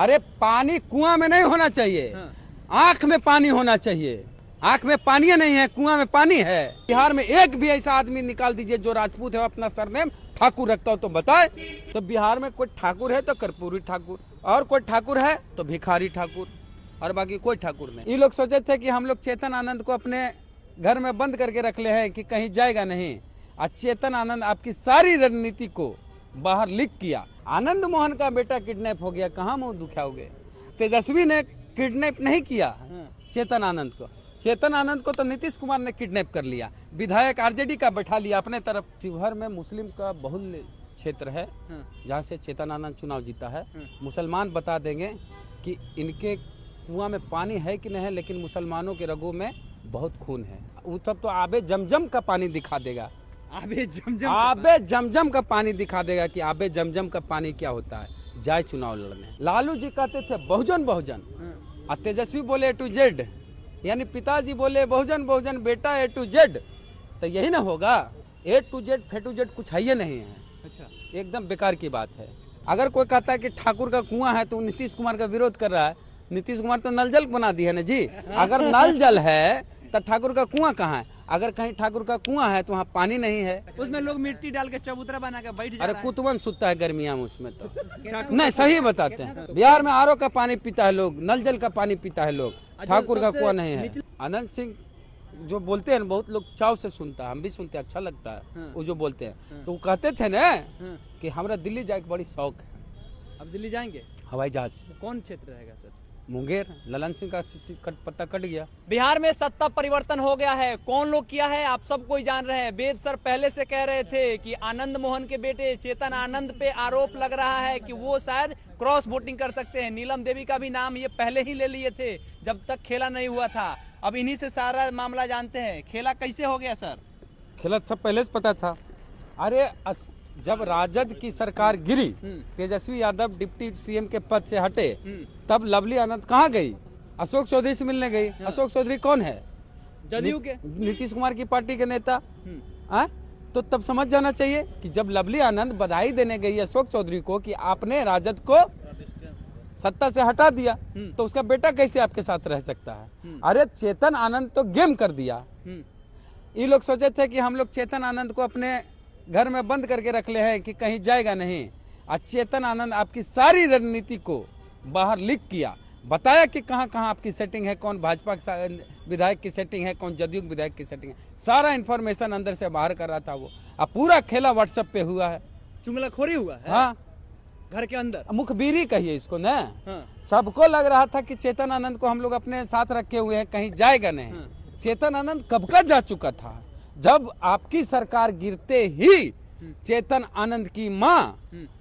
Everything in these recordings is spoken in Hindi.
अरे पानी कुआँ में नहीं होना चाहिए। आँख में पानी होना चाहिए। आँख में पानी नहीं है कुआँ में पानी है। बिहार में एक भी ऐसा आदमी निकाल दीजिए जो राजपूत है अपना सरनेम ठाकुर रखता हो तो बताए। तो बिहार में कोई ठाकुर है तो कर्पूरी ठाकुर और कोई ठाकुर है तो भिखारी ठाकुर और बाकी कोई ठाकुर नहीं। ये लोग सोचे थे कि हम लोग चेतन आनंद को अपने घर में बंद करके रख ले हैं कि कहीं जाएगा नहीं। आज चेतन आनंद आपकी सारी रणनीति को बाहर लीक किया। आनंद मोहन का बेटा किडनैप हो गया कहाँ मुँह दुखाओगे? तेजस्वी ने किडनैप नहीं किया चेतन आनंद को। चेतन आनंद को तो नीतीश कुमार ने किडनैप कर लिया। विधायक आरजेडी का बैठा लिया अपने तरफ़। शिवहर में मुस्लिम का बहुल क्षेत्र है जहाँ से चेतन आनंद चुनाव जीता है। मुसलमान बता देंगे कि इनके कुआँ में पानी है कि नहीं है लेकिन मुसलमानों के रगों में बहुत खून है। वो तब तो आबे जमजम का पानी दिखा देगा। आबे जमजम आबे जमजम का पानी दिखा देगा कि आबे जमजम का पानी क्या होता है। जाए चुनाव लड़ने। लालू जी कहते थे बहुजन बहुजन। और तेजस्वी बोले ए टू जेड यानी पिताजी बोले बहुजन बहुजन बेटा ए टू जेड तो यही ना होगा। ए टू जेड फे टू जेड कुछ है ही नहीं है। अच्छा। एकदम बेकार की बात है। अगर कोई कहता है कि ठाकुर का कुआँ है तो नीतीश कुमार का विरोध कर रहा है। नीतीश कुमार तो नल जल बना दिया ना जी। अगर नल जल है तो ठाकुर का कुआँ कहाँ है? अगर कहीं ठाकुर का कुआँ है तो वहाँ पानी नहीं है। उसमें लोग मिट्टी डाल के चबूतरा बना के बैठ अरे कुतवन सुतता है गर्मिया में उसमें तो। नहीं सही बताते हैं। बिहार में आर का पानी पीता है लोग नल जल का पानी पीता है लोग। ठाकुर का कुआँ नहीं है। आनंद सिंह जो बोलते हैं बहुत लोग चाव से सुनता है हम भी सुनते हैं अच्छा लगता है वो जो बोलते हैं। तो वो कहते थे ना कि हमारा दिल्ली जाए के बड़ी शौक है। अब दिल्ली जाएँगे? हवाई जहाज़ से। कौन क्षेत्र रहेगा सर? मुंगेर ललन सिंह का कट पत्ता कट गया। बिहार में सत्ता परिवर्तन हो गया है। कौन लोग किया है? आप सब कोई जान रहे हैं। वेद सर पहले से कह रहे थे कि आनंद मोहन के बेटे चेतन आनंद पे आरोप लग रहा है कि वो शायद क्रॉस वोटिंग कर सकते हैं। नीलम देवी का भी नाम ये पहले ही ले लिए थे जब तक खेला नहीं हुआ था। अब इन्हीं से सारा मामला जानते हैं। खेला कैसे हो गया सर? खेला सब पहले से पता था। अरे अस, जब राजद की सरकार गिरी तेजस्वी यादव डिप्टी सीएम के पद से हटे तब लवली आनंद कहाँ गई? अशोक चौधरी से मिलने गई। अशोक चौधरी कौन है? जदयू के। नीतीश कुमार की पार्टी के नेता। आ? तो तब समझ जाना चाहिए कि जब लवली आनंद बधाई देने गई अशोक चौधरी को कि आपने राजद को सत्ता से हटा दिया तो उसका बेटा कैसे आपके साथ रह सकता है? अरे चेतन आनंद तो गेम कर दिया। ये लोग सोचे थे कि हम लोग चेतन आनंद को अपने घर में बंद करके रख ले है कि कहीं जाएगा नहीं। आज चेतन आनंद आपकी सारी रणनीति को बाहर लीक किया। बताया कि कहाँ कहाँ आपकी सेटिंग है कौन भाजपा के विधायक की सेटिंग है कौन जदयू विधायक की सेटिंग है। सारा इन्फॉर्मेशन अंदर से बाहर कर रहा था वो। अब पूरा खेला व्हाट्सएप पे हुआ है। चुंगलाखोरी हुआ है? हाँ। घर के अंदर? मुखबिरी कहिए इसको न। हाँ। सबको लग रहा था कि चेतन आनंद को हम लोग अपने साथ रखे हुए हैं कहीं जाएगा नहीं। हाँ। चेतन आनंद कब का जा चुका था? जब आपकी सरकार गिरते ही चेतन आनंद की माँ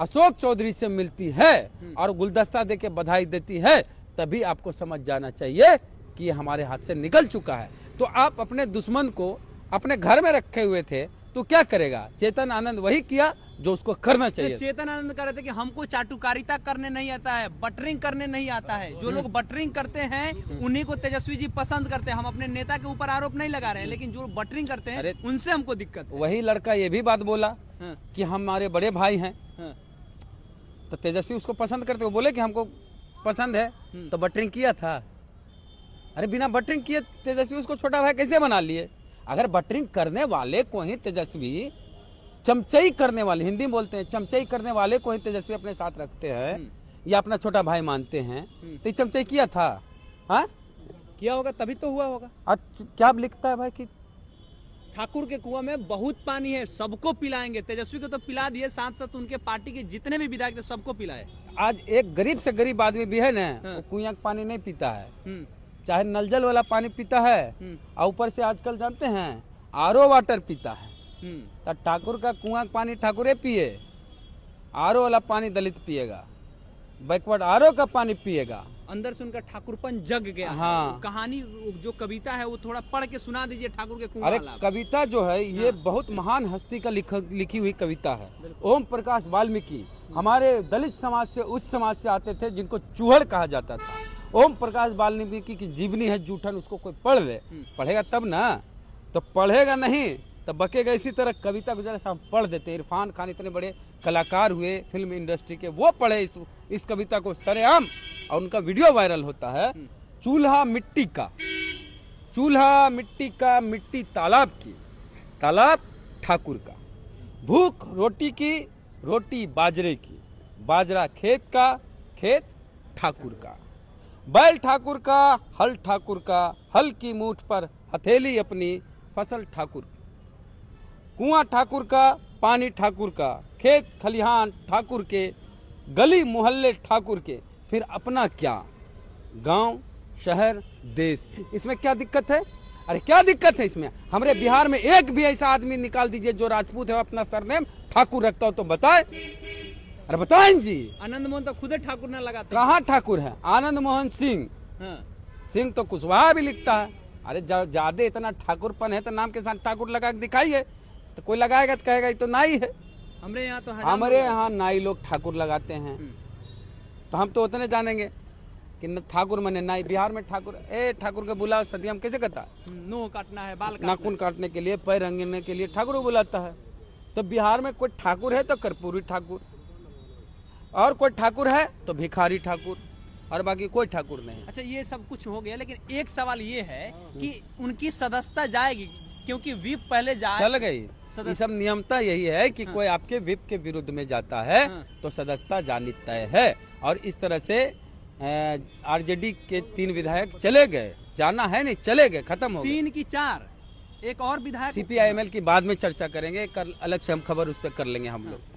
अशोक चौधरी से मिलती है और गुलदस्ता दे के बधाई देती है, तभी आपको समझ जाना चाहिए कि हमारे हाथ से निकल चुका है। तो आप अपने दुश्मन को अपने घर में रखे हुए थे तो क्या करेगा? चेतन आनंद वही किया जो उसको करना चाहिए। चेतन आनंद कह रहे थे कि हमको चाटुकारिता करने नहीं आता है बटरिंग करने नहीं आता है। जो लोग बटरिंग करते हैं उन्हीं को तेजस्वी जी पसंद करते हैं। हम अपने नेता के ऊपर आरोप नहीं लगा रहे हैं लेकिन जो बटरिंग करते हैं उनसे हमको दिक्कत वही लड़का ये भी बात बोला हाँ, कि हमारे बड़े भाई हैं। हाँ, तो तेजस्वी उसको पसंद करते वो बोले कि हमको पसंद है तो बटरिंग किया था। अरे बिना बटरिंग किए तेजस्वी उसको छोटा भाई कैसे बना लिए? अगर बटरिंग करने वाले को ही तेजस्वी चमचई करने वाले हिंदी में बोलते हैं चमचई करने वाले को ही तेजस्वी अपने साथ रखते हैं या अपना छोटा भाई मानते हैं। तो ये चमचई किया था? हाँ? किया होगा तभी तो हुआ होगा। क्या लिखता है भाई कि ठाकुर के कुआँ में बहुत पानी है सबको पिलाएँगे। तेजस्वी को तो पिला दिए साथ साथ उनके पार्टी के जितने भी विधायक थे सबको पिलाए। आज एक गरीब से गरीब आदमी भी है ना हाँ। कुआँ का पानी नहीं पीता है। हम्म, चाहे नलजल वाला पानी पीता है हम्म, और ऊपर से आजकल जानते हैं आरओ वाटर पीता है। हम्म, तो ठाकुर का कुआँ का पानी ठाकुरे पिए आरओ वाला पानी दलित पिएगा बैकवर्ड आर का पानी पिएगा। अंदर से उनका ठाकुरपन जग गया हाँ। कहानी जो कविता है वो थोड़ा पढ़ के सुना दीजिए ठाकुर के अरे कविता जो है ये हाँ। बहुत महान हस्ती का लिख, लिखी हुई कविता है। ओम प्रकाश वाल्मीकि हमारे दलित समाज से उस समाज से आते थे जिनको चूहड़ कहा जाता था। ओम प्रकाश वाल्मीकि की जीवनी है जूठन उसको कोई पढ़ ले। पढ़ेगा तब ना। तो पढ़ेगा नहीं तो बकेगा इसी तरह कविता गुजर हम पढ़ देते। इरफान खान इतने बड़े कलाकार हुए फ़िल्म इंडस्ट्री के वो पढ़े इस इस कविता को। सरेआम और उनका वीडियो वायरल होता है चूल्हा मिट्टी का। चूल्हा मिट्टी का मिट्टी तालाब की। तालाब ठाकुर का। भूख रोटी की रोटी बाजरे की। बाजरा खेत का खेत ठाकुर का। बैल ठाकुर का, हल ठाकुर का, हल की मूठ पर हथेली अपनी, फ़सल ठाकुर कुआँ ठाकुर का, पानी ठाकुर का, खेत खलिहान ठाकुर के, गली मोहल्ले ठाकुर के, फिर अपना क्या? गाँव, शहर, देश। इसमें क्या दिक्कत है? अरे क्या दिक्कत है इसमें? हमारे बिहार में एक भी ऐसा आदमी निकाल दीजिए जो राजपूत है, अपना सरनेम ठाकुर रखता हो तो बताए। अरे बताएँ जी। आनंद मोहन तो खुद ठाकुर ना लगाते। कहाँ ठाकुर है? आनंद मोहन सिंह। हाँ। सिंह तो कुशवाहा भी लिखता है। अरे ज़्यादा इतना ठाकुरपन है तो नाम के साथ ठाकुर लगा के दिखाइए तो कोई लगाएगा तो कहेगा ये तो नाई है। हमारे यहाँ तो हमारे यहाँ नाई लोग ठाकुर लगाते हैं। हम्म। तो हम तो उतने जानेंगे कि ठाकुर मने नाई। बिहार में ठाकुर ए ठाकुर के बुलाओ सदियम कैसे करता है नोह काटना है बाल नाखून काटने के लिए पैर रंगने के लिए ठाकुर बुलाता है। तो बिहार में कोई ठाकुर है तो कर्पूरी ठाकुर। और कोई ठाकुर है तो भिखारी ठाकुर और बाकी कोई ठाकुर नहीं। अच्छा ये सब कुछ हो गया लेकिन एक सवाल ये है कि उनकी सदस्यता जाएगी क्योंकि विप पहले जा चल गई। ये सब नियमता यही है कि हाँ। कोई आपके विप के विरुद्ध में जाता है हाँ। तो सदस्यता जानी तय है। और इस तरह से आरजेडी के तीन विधायक चले गए। जाना है नहीं चले गए खत्म हो तीन की चार एक और विधायक सीपीआईएमएल की बाद में चर्चा करेंगे कल अलग से हम खबर उस पर कर लेंगे हम लोग। हाँ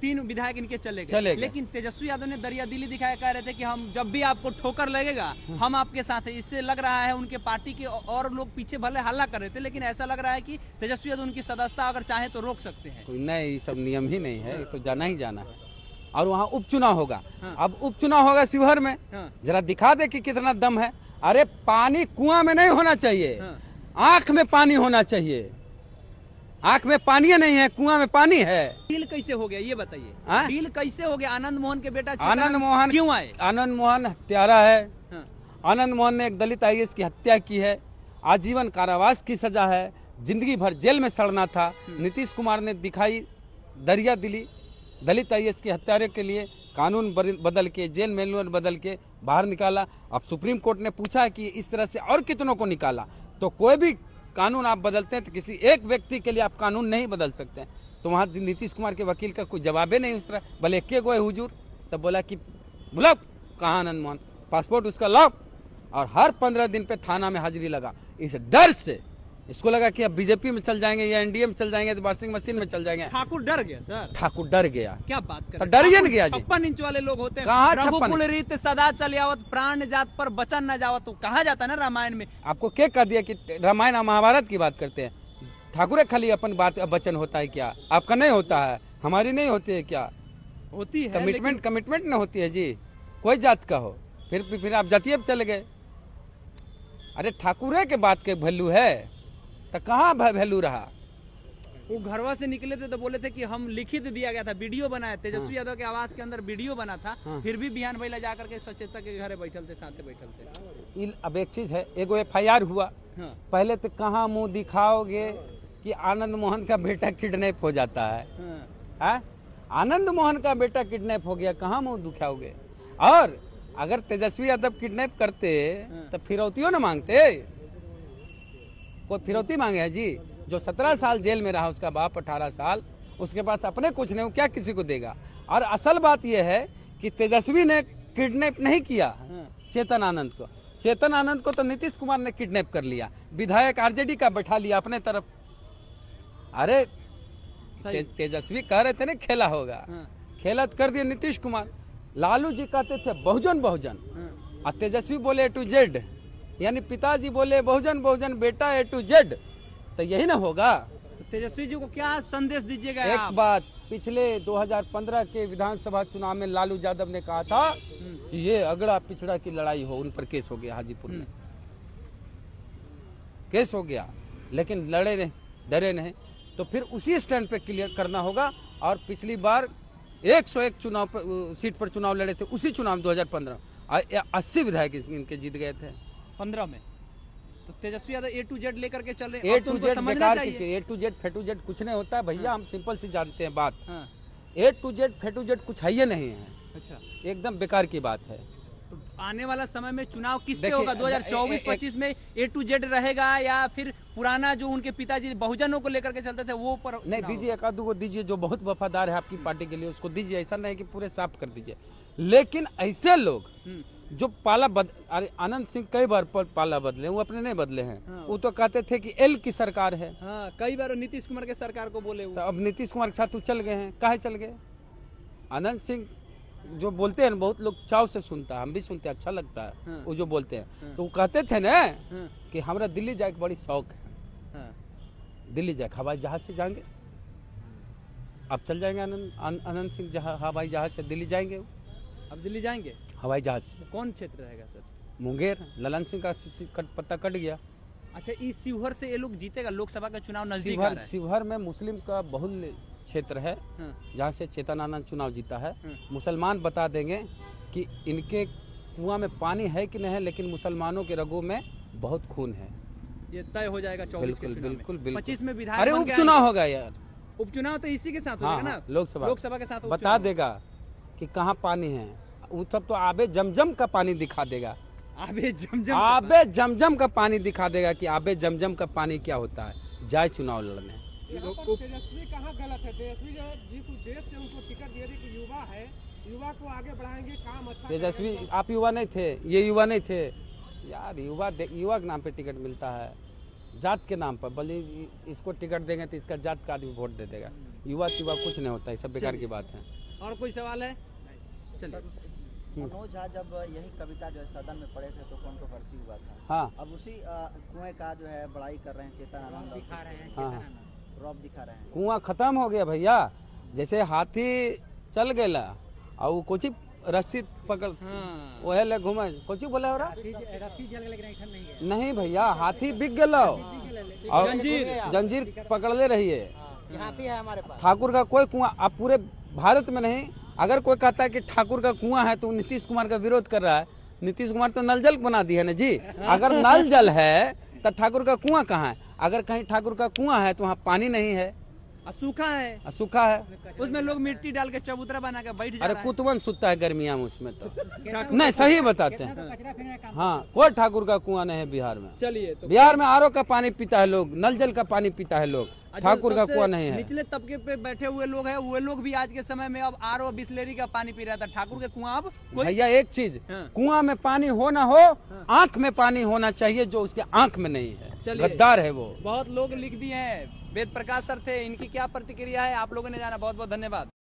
तीन विधायक इनके चले गए। चले गए। लेकिन तेजस्वी यादव ने दरिया दिली दिखाया कह रहे थे कि हम जब भी आपको ठोकर लगेगा हम आपके साथ हैं। इससे लग रहा है उनके पार्टी के और लोग पीछे भले हल्ला कर रहे थे लेकिन ऐसा लग रहा है कि तेजस्वी यादव उनकी सदस्यता अगर चाहे तो रोक सकते हैं। कोई नहीं ये सब नियम ही नहीं है ये तो जाना ही जाना है। और वहाँ उपचुनाव होगा। हाँ। अब उपचुनाव होगा शिवहर में। हाँ। जरा दिखा दे कि कितना दम है। अरे पानी कुआँ में नहीं होना चाहिए। हाँ। आँख में पानी होना चाहिए। आँख में पानी नहीं है कुआँ में पानी है। डील कैसे हो गया ये बताइए। हाँ? डील कैसे हो गया? आनंद मोहन के बेटा आनंद मोहन क्यों आए? आनंद मोहन हत्यारा है। हाँ। आनंद मोहन ने एक दलित आईएएस की हत्या की है। आजीवन कारावास की सजा है। ज़िंदगी भर जेल में सड़ना था। नीतीश कुमार ने दिखाई दरिया दिली। दलित आईएएस के हत्यारे के लिए कानून बदल के जेल मैनुअल बदल के बाहर निकाला। अब सुप्रीम कोर्ट ने पूछा कि इस तरह से और कितनों को निकाला? तो कोई भी कानून आप बदलते हैं तो किसी एक व्यक्ति के लिए आप कानून नहीं बदल सकते हैं। तो वहाँ नीतीश कुमार के वकील का कोई जवाब ही नहीं उस तरह। भले के गोए हुजूर, तब बोला कि, बुलाओ, कहाँ आनंद मोहन पासपोर्ट उसका लाओ। और हर पंद्रह दिन पे थाना में हाजिरी लगा। इस डर से इसको लगा कि अब बीजेपी में चल जाएँगे या एनडीए में चल जाएँगे तो वॉशिंग मशीन में चल जाएँगे। ठाकुर डर गया सर। ठाकुर डर गया। क्या बात कर तो डरिए न गया छप्पन इंच वाले लोग होते हैं। कहाँ प्रभु 56 कुल रीत सदा चलियावत प्राण जात पर बचन न जावत तो कहा जाता है ना रामायण में? आपको क्या कह दिया कि रामायण महाभारत की बात करते हैं? ठाकुर खाली अपन बात वचन होता है क्या? आपका नहीं होता है? हमारी नहीं होती है क्या? होती है कमिटमेंट कमिटमेंट न होती है जी। कोई जात का हो। फिर फिर आप जातीय चले गए। अरे ठाकुरे के बात के वैल्यू है। तो कहाँ वैल्यू रहा? वो घरवा से निकले थे तो बोले थे कि हम लिखित दिया गया था वीडियो बनाया तेजस्वी यादव के आवास के अंदर वीडियो बना था हाँ। फिर भी बिहान भैया जाकर के सचेतक के घरे बैठल थे साथे बैठल थे। अब एक चीज़ है एगो एफ़ हुआ। हाँ। पहले तो कहाँ मुँह दिखाओगे कि आनंद मोहन का बेटा किडनैप हो जाता है? हाँ। आनंद मोहन का बेटा किडनैप हो गया कहाँ मुँह दिखाओगे? और अगर तेजस्वी यादव किडनैप करते तो फिरौतियों ना मांगते? कोई फिरौती मांगे है? जी जो सत्रह साल जेल में रहा उसका बाप अठारह साल उसके पास अपने कुछ नहीं क्या किसी को देगा? और असल बात यह है कि तेजस्वी ने किडनैप नहीं किया। चेतन आनंद को। चेतन आनंद को तो नीतीश कुमार ने किडनैप कर लिया। विधायक आरजेडी का बैठा लिया अपने तरफ़। अरे ते, तेजस्वी कह रहे थे ना खेला होगा। हाँ। खेला तो कर दिया नीतीश कुमार। लालू जी कहते थे बहुजन बहुजन। हाँ। और तेजस्वी बोले टू जेड यानी पिताजी बोले बहुजन बहुजन बेटा ए टू जेड। तो यही ना होगा। तेजस्वी जी को क्या संदेश दीजिएगा एक बात पिछले 2015 के विधानसभा चुनाव में लालू यादव ने कहा था कि ये अगड़ा पिछड़ा की लड़ाई हो उन पर केस हो गया हाजीपुर में। केस हो गया लेकिन लड़े नहीं डरे नहीं। तो फिर उसी स्टैंड पे क्लियर करना होगा और पिछली बार 101 चुनाव पर सीट पर चुनाव लड़े थे उसी चुनाव 2015 और अस्सी विधायक इनके जीत गए थे। पंद्रह में। तो Tejashwi Yadav A to Z लेकर के चल रहे ए हैं टू जेड बेकार चाहिए। कीजिए ए टू जेड फेटू जेड कुछ नहीं होता है। भैया हम सिंपल सी जानते हैं बात। हाँ, ए टू जेड फेटू जेड कुछ है ही नहीं है। अच्छा। एकदम बेकार की बात है। तो आने वाला समय में चुनाव किस पे होगा? ए- ए- 2024-25 में ए टू जेड रहेगा या फिर पुराना जो उनके पिताजी बहुजनों को लेकर के चलते थे वो पर नहीं दीजिए एक आधू को दीजिए जो बहुत वफादार है आपकी पार्टी के लिए उसको दीजिए। ऐसा नहीं कि पूरे साफ़ कर दीजिए। लेकिन ऐसे लोग? हम्म, जो पाला बद अरे आनंद सिंह कई बार पाला बदले वो अपने नहीं बदले हैं। हाँ। वो तो कहते थे कि एल की सरकार है। हाँ कई बार नीतीश कुमार के सरकार को बोले तो अब नीतीश कुमार के साथ वो चल गए हैं। काहे चल गए? आनंद सिंह जो बोलते हैं बहुत लोग चाव से सुनता है हम भी सुनते हैं अच्छा लगता है हाँ। वो जो बोलते हैं। हाँ। तो वो कहते थे ना हाँ, कि हमरा दिल्ली जाए के बड़ी शौक है। हाँ, दिल्ली जाए हवाई जहाज़ से जाएँगे। अब चल जाएँगे आनंद आन- आनंद सिंह हवाई जहाज़ से दिल्ली जाएँगे अब दिल्ली जाएँगे? हवाई जहाज़ से। कौन क्षेत्र रहेगा सर? मुंगेर। ललन सिंह का कट, पत्ता कट गया। अच्छा इस शिवहर से ये लोग जीतेगा? लोकसभा का चुनाव नज़दीक आ शिवहर रहा है। शिवहर में मुस्लिम का बहुल क्षेत्र है हाँ, जहाँ से चेतन आनंद चुनाव जीता है। हाँ। मुसलमान बता देंगे कि इनके कुआँ में पानी है कि नहीं है लेकिन मुसलमानों के रगों में बहुत खून है। ये तय हो जाएगा चौबीस बिल्कुल बिल्कुल बिल्कुल। पच्चीस में विधायक अरे उपचुनाव होगा यार। उपचुनाव तो इसी के साथ हाँ, होगा ना? लोकसभा। लोकसभा के साथ बता देगा। कि कहाँ पानी है? वो सब तो आबे जमजम का पानी दिखा देगा। आबे जमजम आबे जमजम का पानी दिखा देगा कि आबे जमजम का पानी क्या होता है। जाए चुनाव लड़ने। तेजस्वी कहाँ गलत है? तेजस्वी जो जिस उद्देश्य से उनको टिकट दे रही कि युवा है युवा को आगे बढ़ाएँगे काम अच्छा तेजस्वी आप युवा नहीं थे। ये युवा नहीं थे। यार युवा युवा के नाम पे टिकट मिलता है। जात के नाम पर बल्कि इसको टिकट देंगे तो इसका जात का आदमी वोट दे देगा। युवा युवा कुछ नहीं होता है सब बेकार की बात है। और कोई सवाल है? चलिए। मनोज झा जब यही कविता जो है सदन में पढ़े थे तो कंट्रोवर्सी हुआ था। हाँ। अब उसी कुएँ का जो है बड़ाई कर रहे हैं चेतन आनंद दिखा रहे हैं हाँ। रॉब दिखा रहे हैं। कुआँ खत्म हो गया भैया। जैसे हाथी चल गया और वो कुछ रस्सी पकड़ हाँ। ओहे ले घूमे कुछ बोला हो रहा नहीं भैया हाथी बिक गया और जंजीर। जंजीर पकड़ले रहिए। ठाकुर का कोई कुआँ आप पूरे भारत में नहीं अगर कोई कहता है कि ठाकुर का कुआँ है तो नीतीश कुमार का विरोध कर रहा है। नीतीश कुमार तो नल जल बना दी है ना जी? अगर नल जल है तो ठाकुर का कुआँ कहाँ है? अगर कहीं ठाकुर का कुआँ है तो वहाँ पानी नहीं है। सूखा है। सूखा है। उसमें लोग मिट्टी डाल के चबूतरा बना के बैठ अरे कुतवन सुतता है गर्मिया में उसमें तो। नहीं सही बताते हैं। हाँ कोई ठाकुर का कुआँ नहीं है बिहार में। चलिए तो बिहार में आरओ का पानी पीता है लोग नल जल का पानी पीता है लोग। ठाकुर का कुआँ नहीं है। निचले तबके पे बैठे हुए लोग हैं वो लोग भी आज के समय में अब आर ओ बिस्लेरी का पानी पी रहा था ठाकुर के कुआँ अब भैया एक चीज़ हाँ। कुआँ में पानी हो ना हो आँख में पानी होना चाहिए जो उसके आँख में नहीं है। गद्दार है वो। बहुत लोग लिख दिए हैं। वेद प्रकाश सर थे, इनकी क्या प्रतिक्रिया है? आप लोगों ने जाना बहुत बहुत धन्यवाद।